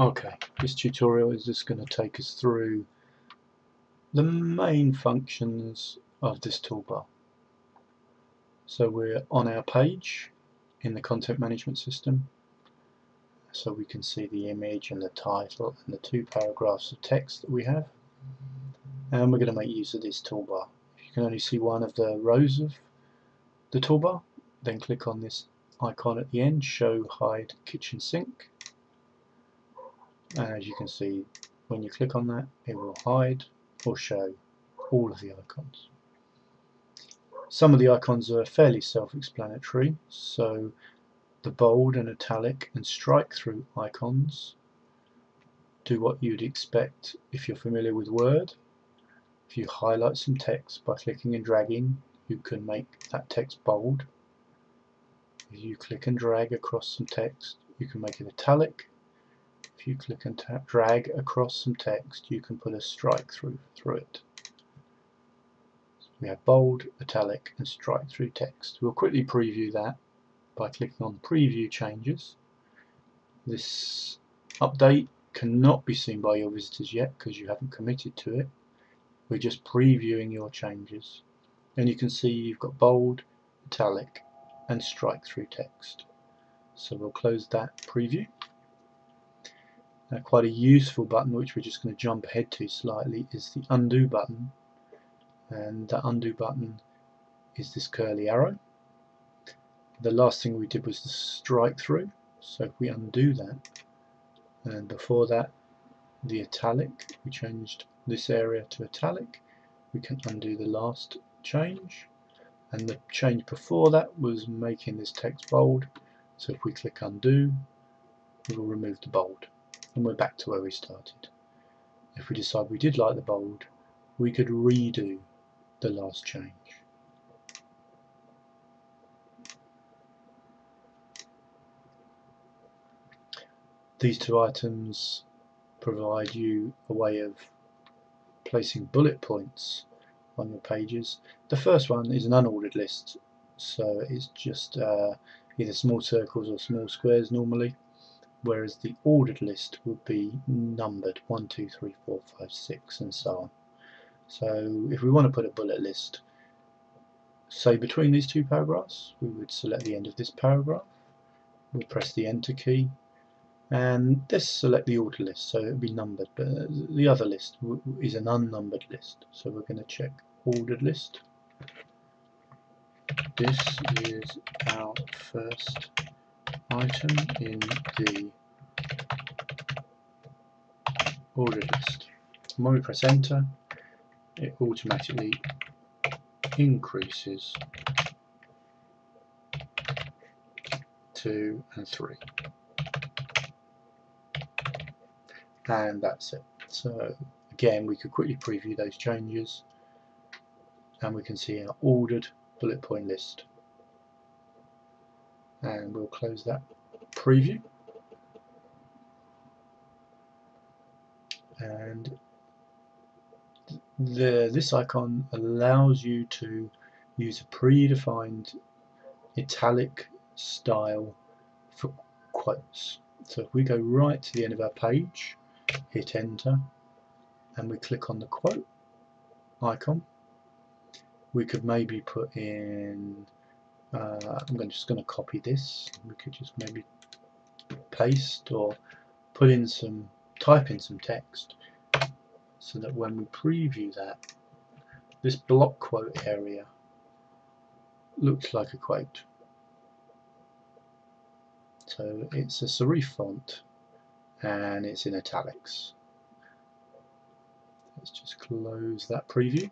Okay, this tutorial is just going to take us through the main functions of this toolbar. So we're on our page in the content management system so we can see the image and the title and the two paragraphs of text that we have and we're going to make use of this toolbar. If you can only see one of the rows of the toolbar then click on this icon at the end, show hide kitchen sink as you can see when you click on that it will hide or show all of the icons. Some of the icons are fairly self-explanatory so the bold and italic and strike through icons do what you'd expect if you're familiar with Word. If you highlight some text by clicking and dragging you can make that text bold. If you click and drag across some text you can make it italic if you click and drag across some text you can put a strike through through it. we have bold, italic and strike through text. We'll quickly preview that by clicking on preview changes. This update cannot be seen by your visitors yet because you haven't committed to it. We're just previewing your changes and you can see you've got bold, italic and strike through text. So we'll close that preview now quite a useful button which we're just going to jump ahead to slightly is the undo button. And the undo button is this curly arrow. The last thing we did was the strike through. So if we undo that and before that the italic we changed this area to italic. We can undo the last change. And the change before that was making this text bold. So if we click undo we will remove the bold and we're back to where we started. If we decide we did like the bold, we could redo the last change. These two items provide you a way of placing bullet points on your pages. The first one is an unordered list, so it's just uh, either small circles or small squares normally whereas the ordered list would be numbered 1, 2, 3, 4, 5, 6 and so on. So if we want to put a bullet list say between these two paragraphs we would select the end of this paragraph. We'll press the enter key and this select the ordered list so it would be numbered. But uh, the other list is an unnumbered list so we're going to check ordered list. This is our first item in the order list. And when we press enter, it automatically increases 2 and 3. And that's it. So again, we could quickly preview those changes and we can see our ordered bullet point list and we'll close that preview. And the, this icon allows you to use a predefined italic style for quotes so if we go right to the end of our page hit enter and we click on the quote icon we could maybe put in uh, I'm just going to copy this. We could just maybe paste or put in some type in some text so that when we preview that this block quote area looks like a quote. So it's a serif font and it's in italics. Let's just close that preview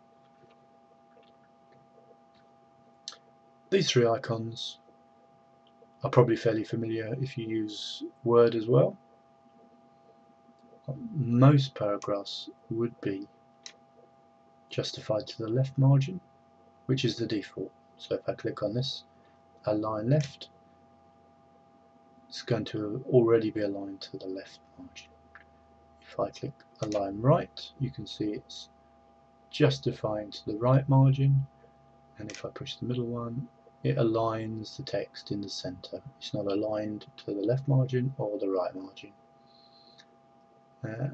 These three icons are probably fairly familiar if you use Word as well. Most paragraphs would be justified to the left margin, which is the default. So if I click on this, align left, it's going to already be aligned to the left margin. If I click align right, you can see it's justifying to the right margin, and if I push the middle one, it aligns the text in the center. It's not aligned to the left margin or the right margin. Uh,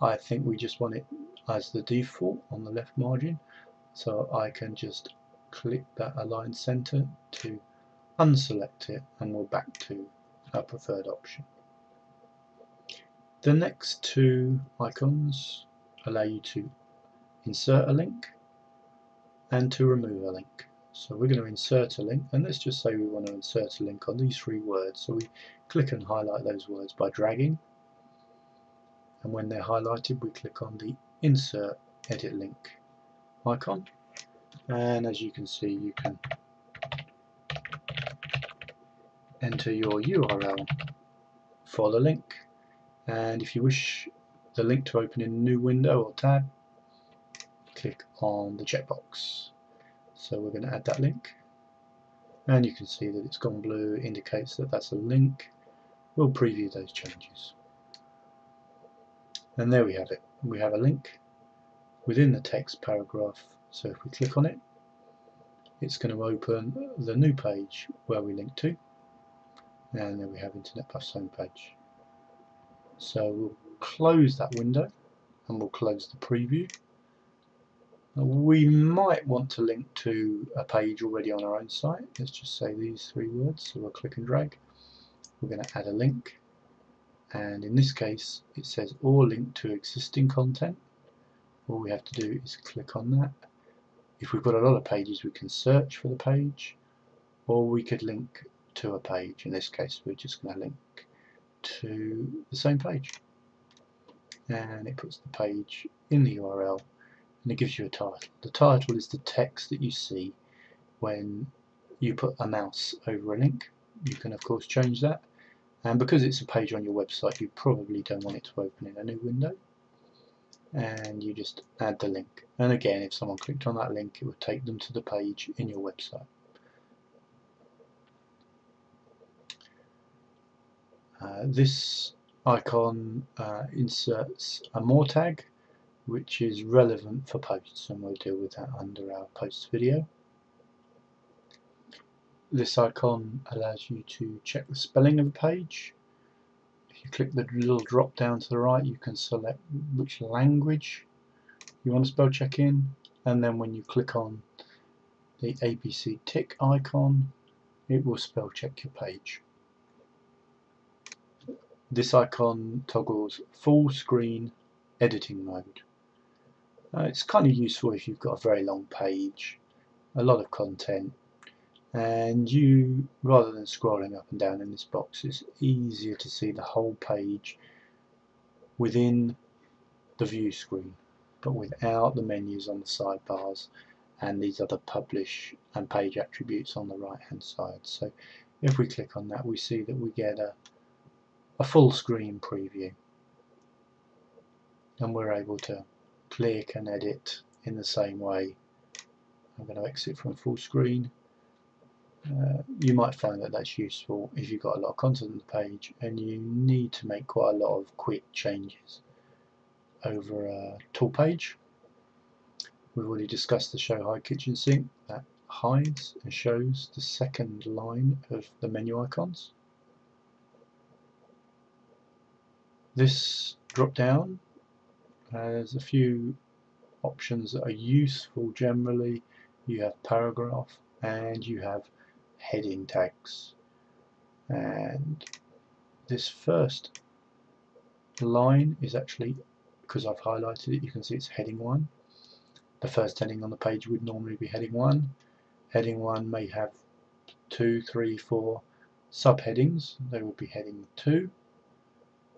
I think we just want it as the default on the left margin so I can just click that align center to unselect it and we're back to our preferred option. The next two icons allow you to insert a link and to remove a link. So we're going to insert a link and let's just say we want to insert a link on these three words. So we click and highlight those words by dragging. And when they're highlighted we click on the insert edit link icon. And as you can see you can enter your URL for the link. And if you wish the link to open in a new window or tab click on the checkbox so we're going to add that link and you can see that it's gone blue indicates that that's a link we'll preview those changes and there we have it. We have a link within the text paragraph. So if we click on it, it's going to open the new page where we link to. And there we have Internet Buff's homepage. So we'll close that window and we'll close the preview. We might want to link to a page already on our own site. Let's just say these three words. So we'll click and drag. We're going to add a link and in this case it says or link to existing content all we have to do is click on that if we've got a lot of pages we can search for the page or we could link to a page in this case we're just going to link to the same page and it puts the page in the URL and it gives you a title. The title is the text that you see when you put a mouse over a link. You can of course change that. And because it's a page on your website you probably don't want it to open in a new window. And you just add the link. And again if someone clicked on that link it would take them to the page in your website. Uh, this icon uh, inserts a more tag which is relevant for posts and we'll deal with that under our posts video this icon allows you to check the spelling of a page. If you click the little drop down to the right you can select which language you want to spell check in and then when you click on the ABC tick icon it will spell check your page. This icon toggles full screen editing mode. Uh, it's kind of useful if you've got a very long page, a lot of content and you rather than scrolling up and down in this box it's easier to see the whole page within the view screen but without the menus on the sidebars and these other publish and page attributes on the right hand side. So if we click on that we see that we get a, a full screen preview and we're able to click and edit in the same way I'm going to exit from full screen uh, you might find that that's useful if you've got a lot of content on the page and you need to make quite a lot of quick changes over a tool page. We've already discussed the show hide kitchen sink that hides and shows the second line of the menu icons. This drop down has a few options that are useful generally. You have paragraph and you have heading tags. And this first line is actually because I've highlighted it you can see it's heading 1 the first heading on the page would normally be heading 1 heading 1 may have two, three, four subheadings. They would be heading 2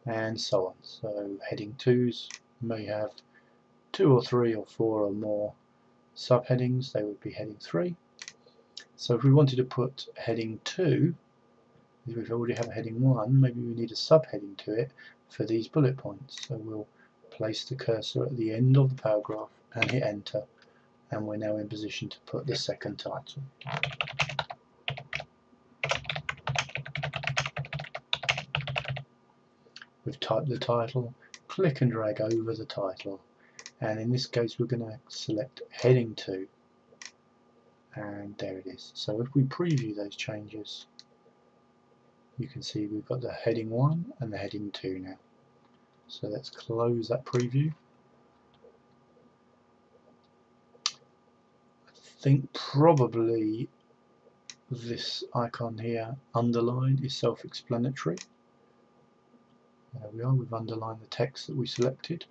and so on. So heading 2s may have two or three or four or more subheadings they would be heading 3 so if we wanted to put heading 2, if we already have a heading 1, maybe we need a subheading to it for these bullet points. So we'll place the cursor at the end of the paragraph and hit enter and we're now in position to put the second title. We've typed the title, click and drag over the title and in this case we're going to select heading 2 and there it is. So if we preview those changes you can see we've got the heading 1 and the heading 2 now. So let's close that preview. I think probably this icon here underlined is self-explanatory. There we are, we've underlined the text that we selected.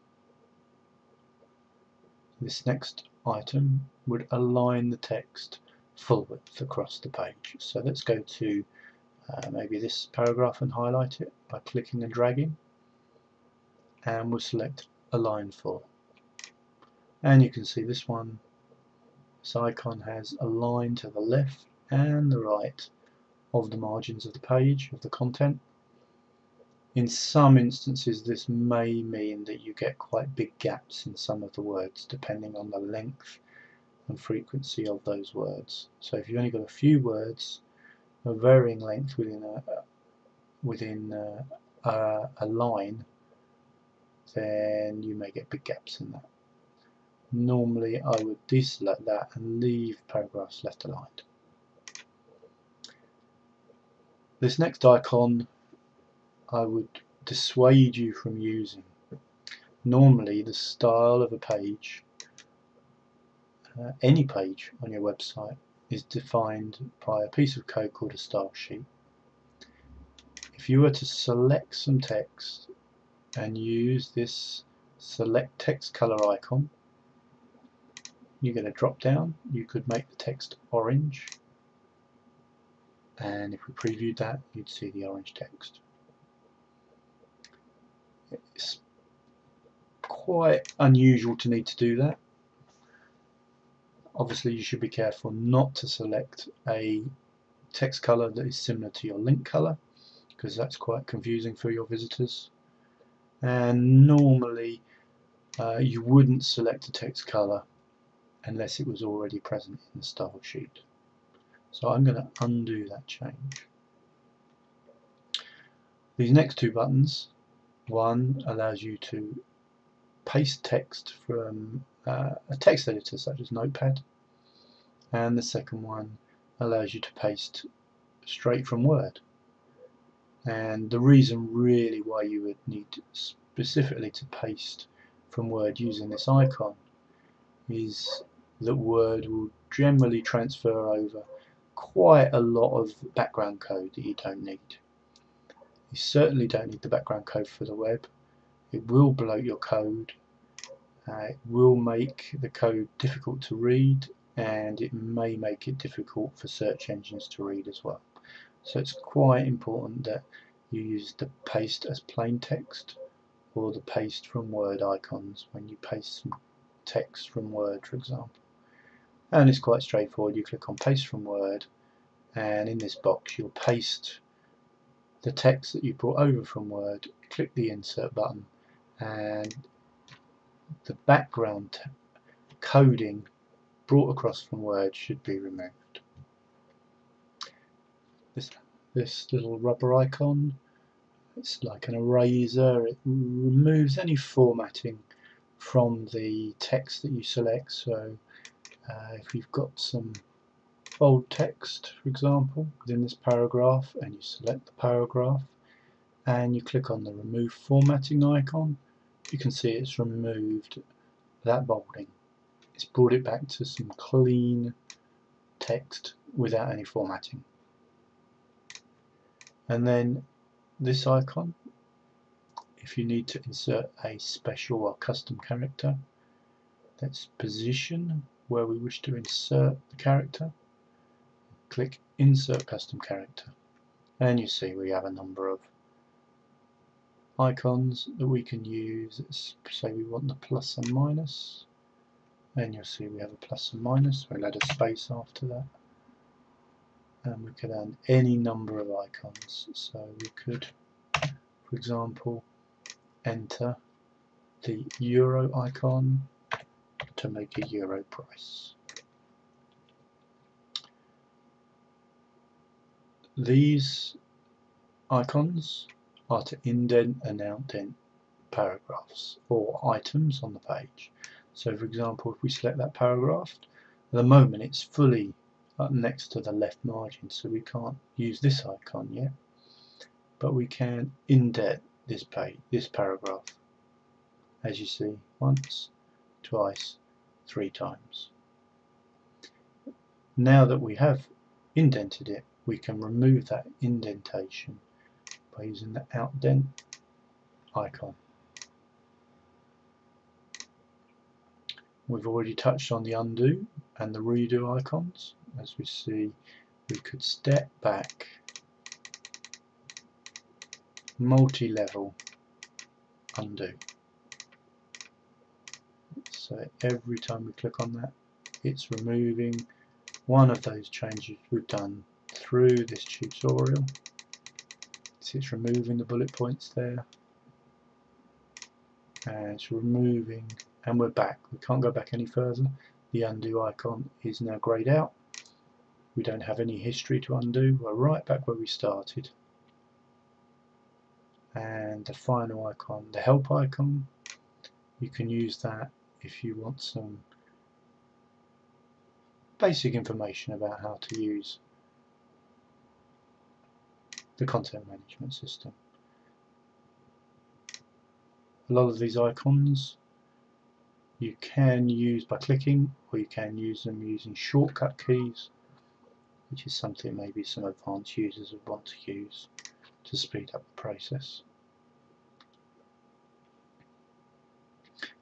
This next item would align the text full width across the page. So let's go to uh, maybe this paragraph and highlight it by clicking and dragging and we'll select align full and you can see this one this icon has a line to the left and the right of the margins of the page of the content in some instances this may mean that you get quite big gaps in some of the words depending on the length and frequency of those words so if you've only got a few words a varying length within a within a, a, a line then you may get big gaps in that. Normally I would deselect that and leave paragraphs left aligned. This next icon I would dissuade you from using. Normally the style of a page, uh, any page on your website, is defined by a piece of code called a style sheet. If you were to select some text and use this select text color icon, you get a drop down. You could make the text orange and if we previewed that you'd see the orange text. It's quite unusual to need to do that. Obviously you should be careful not to select a text color that is similar to your link color because that's quite confusing for your visitors. And normally uh, you wouldn't select a text color unless it was already present in the style sheet. So I'm going to undo that change. These next two buttons one allows you to paste text from uh, a text editor such as Notepad and the second one allows you to paste straight from Word and the reason really why you would need specifically to paste from Word using this icon is that Word will generally transfer over quite a lot of background code that you don't need. You certainly don't need the background code for the web. It will bloat your code uh, it will make the code difficult to read and it may make it difficult for search engines to read as well. So it's quite important that you use the paste as plain text or the paste from Word icons when you paste some text from Word for example. And it's quite straightforward, you click on paste from Word and in this box you'll paste the text that you brought over from Word, click the insert button and the background coding brought across from Word should be removed. This, this little rubber icon, it's like an eraser, it removes any formatting from the text that you select. So uh, if you've got some bold text, for example, within this paragraph, and you select the paragraph, and you click on the remove formatting icon, you can see it's removed that bolding. It's brought it back to some clean text without any formatting. And then this icon, if you need to insert a special or custom character, let's position where we wish to insert the character. Click Insert Custom Character. And you see we have a number of icons that we can use. Let's say we want the plus and minus, and you'll see we have a plus and minus. We'll add a space after that, and we could add any number of icons. So we could, for example, enter the euro icon to make a euro price. These icons are to indent and outdent paragraphs or items on the page. So for example, if we select that paragraph, at the moment it's fully up next to the left margin, so we can't use this icon yet. But we can indent this page, this paragraph as you see once, twice, three times. Now that we have indented it we can remove that indentation by using the outdent icon. We've already touched on the undo and the redo icons. As we see, we could step back multi-level undo. So every time we click on that, it's removing one of those changes we've done through this tutorial. It's removing the bullet points there. And it's removing, and we're back. We can't go back any further. The undo icon is now greyed out. We don't have any history to undo. We're right back where we started. And the final icon, the help icon, you can use that if you want some basic information about how to use the content management system. A lot of these icons you can use by clicking or you can use them using shortcut keys which is something maybe some advanced users would want to use to speed up the process.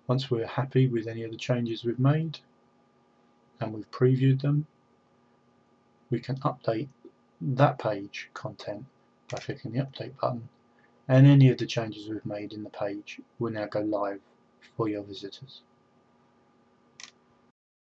Once we're happy with any of the changes we've made and we've previewed them we can update that page content by clicking the update button and any of the changes we've made in the page will now go live for your visitors.